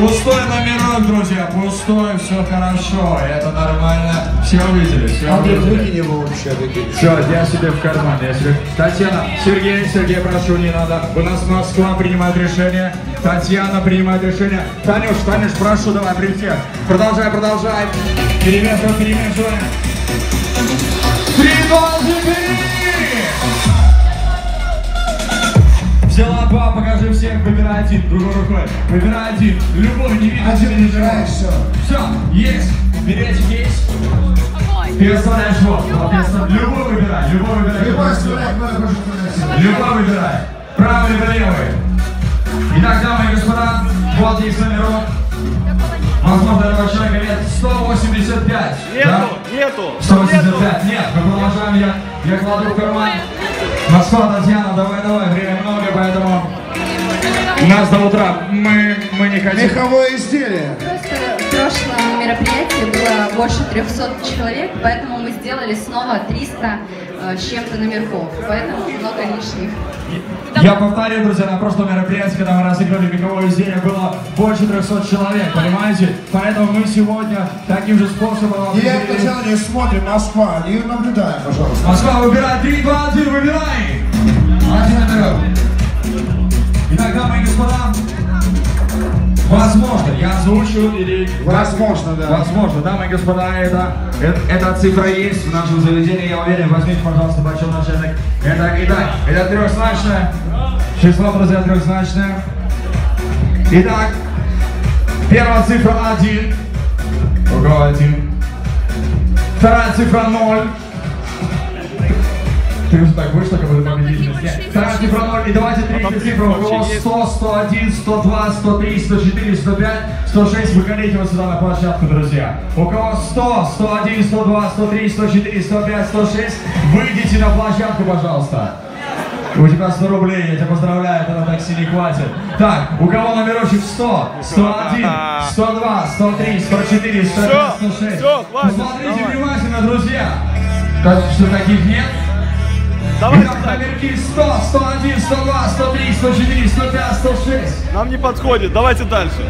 Пустой номерок, друзья, пустой, все хорошо, это нормально. Все увидели, все Андрей, выкинь его вообще, выкинь. Все, я себе в карман, я себе... Татьяна, Сергей, Сергей, прошу, не надо. У нас Москва принимает решение. Татьяна принимает решение. Танюш, Танюш, прошу, давай, при всех. Продолжай, продолжай. Перемешивай, перемешивай. Три, два, бери! Взяла два, покажи всех, выбирай один, другой рукой. Выбирай один, любой, не видно Один выбираешь, все. Все, есть, билетик есть. Ты оставляешь вот, соответственно, любой выбирай, любой выбирай. Любой выбирай. Правый либо левый. Итак, дамы и господа, вот есть номерок. Возможно, этого человека лет 185. Нету, да? нету, 185. Нет, мы продолжаем. Я, я кладу в карман. Москва, Татьяна, давай, давай. Время много, поэтому нас до утра. Мы, мы не хотим. Меховое изделие. Просто в прошлом мероприятии было больше 300 человек, поэтому мы сделали снова 300 э, с чем-то номерков, поэтому много лишних. Я повторю, друзья, на прошлом мероприятии, когда мы разыграли вековое изделие, было больше 300 человек, понимаете? Поэтому мы сегодня таким же способом... И я сначала не смотрим Москва, и наблюдаем, пожалуйста. Москва, выбирай! 3, 2, 1, выбирай! Один номерок. Господа, возможно, я озвучу или... Возможно, да. Возможно, дамы и господа, это, это, эта цифра есть в нашем заведении, я уверен. Возьмите, пожалуйста, большой начальник. Это, итак, это трехзначное. Число, друзья, трехзначное. Итак, первая цифра 1. Ого, 1. Вторая цифра 0. Ты уже так вышла, как будто победительница. Нет. Вторая цифра 0. И давайте третью цифру. У кого 100, 101, 102, 103, 104, 105, 106. Выходите вот сюда на площадку, друзья. У кого 100, 101, 102, 103, 104, 105, 106. Выйдите на площадку, пожалуйста. У тебя 100 рублей, я тебя поздравляю, это на такси не хватит. Так, у кого номерочек 100, 101, 102, 103, 104, 105, Всё, 106. всё, хватит, Посмотрите давай. внимательно, друзья. Так, что таких нет? Давай сюда. номерки 100, 101, 102, 103, 104, 105, 106. Нам не подходит, давайте дальше.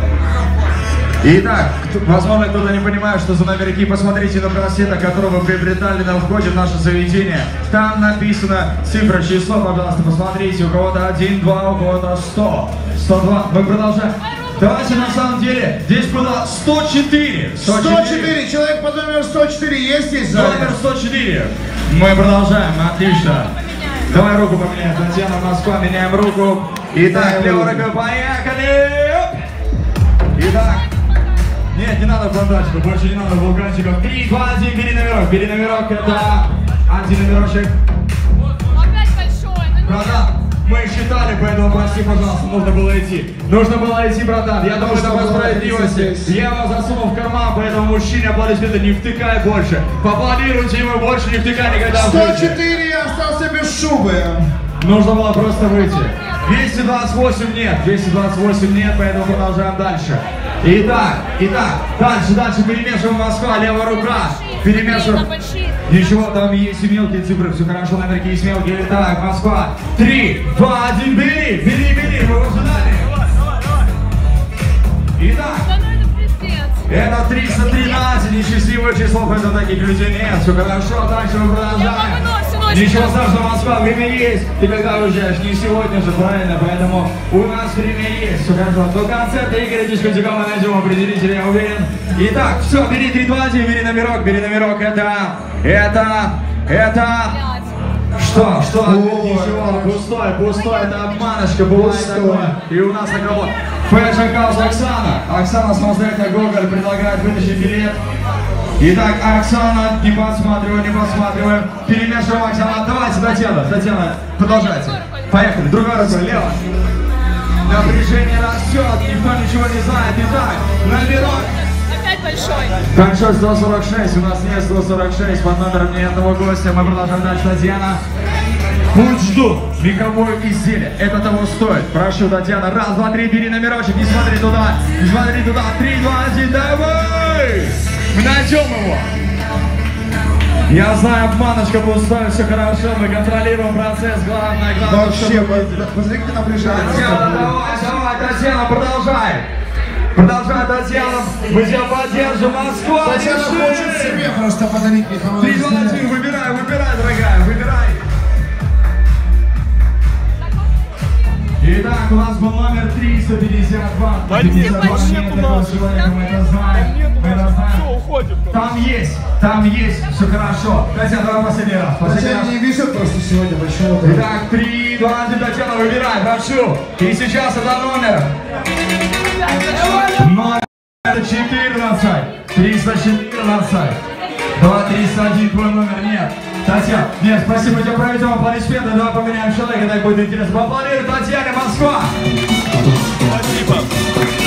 Итак, возможно, кто-то не понимает, что за номерки. Посмотрите на браслетах, которые вы приобретали на входе в наше заведение. Там написано цифра, число, пожалуйста, посмотрите. У кого-то 1, 2, у кого-то 100, 102. Мы продолжаем. Давайте на самом деле, здесь было 104. 104, человек под номером 104 есть здесь? Номер 104. Мы продолжаем, отлично. Давай руку поменяем. Татьяна, Москва, меняем руку. Итак, рукой, поехали! Итак, нет, не надо фантастику, больше не надо вулканчиков. Три, два, один, бери номерок, бери номерок, это один номерочек. Опять большой. ну не- Братан, мы считали, поэтому прости, пожалуйста, нужно было идти. Нужно было идти, братан. Я думаю, это Нужно по справедливости. Я его засунул в карман, поэтому мужчине аплодисменты не втыкай больше. Поаплодируйте ему больше не втыкай никогда в жизни. 104 я остался без шубы. Нужно было просто выйти. 228 нет, 228 нет, поэтому продолжаем дальше. Итак, итак, дальше, дальше перемешиваем Москва, левая рука. Перемешиваем. Большие. Ничего, там есть и мелкие цифры, все хорошо, номерки есть мелкие. Итак, Москва. Три, два, один, бери, бери, бери, мы его ждали. Итак, ну это 313, несчастливое число, поэтому таких людей нет. Все хорошо, дальше мы продолжаем. Ничего страшного, Москва, время есть. Ты когда уезжаешь? Не сегодня же, правильно? Поэтому у нас время есть. Все хорошо. До концерта Игоря Дискотека мы найдем определителя, я уверен. Итак, все, бери 3, 2, 1, бери номерок, бери номерок. Это, это, это... Что, что? Ой, Ничего, пустой, пустой, это обманочка, бывает Пустой. такое. И у нас такого. Fashion House Оксана. Оксана самостоятельно Гоголь предлагает вытащить билет. Итак, Оксана, не подсматривай, не подсматривай. Перемешиваем, Оксана. Давайте, Татьяна, Татьяна, продолжайте. Поехали, другой рукой, лево. Напряжение растет, никто ничего не знает. Итак, номерок Опять большой. Большой 146, у нас нет 146, под номером ни одного гостя. Мы продолжаем дальше, Татьяна. Путь жду. Меховое изделие. Это того стоит. Прошу, Татьяна. Раз, два, три, бери номерочек. Не смотри туда. Не смотри туда. Три, два, один, давай! Мы найдем его. Я знаю, обманочка пустая, все хорошо, мы контролируем процесс, главное, главное, Вообще, чтобы- посмотри, как напряжение. Татьяна, давай, давай, Татьяна, продолжай. Продолжай, Татьяна. Мы тебя поддержим. Москва, Татьяна реши. хочет себе просто подарить Михаилу. Три, два, один, выбирай, выбирай, дорогая, выбирай. Итак, у нас был номер 352. Да нет, 52 больше нет нету нас. мы это знаем. Нет, Мы это знаем. Там есть, там есть, все хорошо. Татьяна, давай последний раз, последний раз. Татьяна не везет просто сегодня большого. Итак, 3, 2, 1, Татьяна, выбирай, прошу. И сейчас это номер. Номер 14. 314. 2, 301, твой номер нет. Татьяна, нет, спасибо, тебе проведем аплодисменты, давай поменяем человека, так будет интересно. Поаплодируем Татьяне, Москва. Спасибо.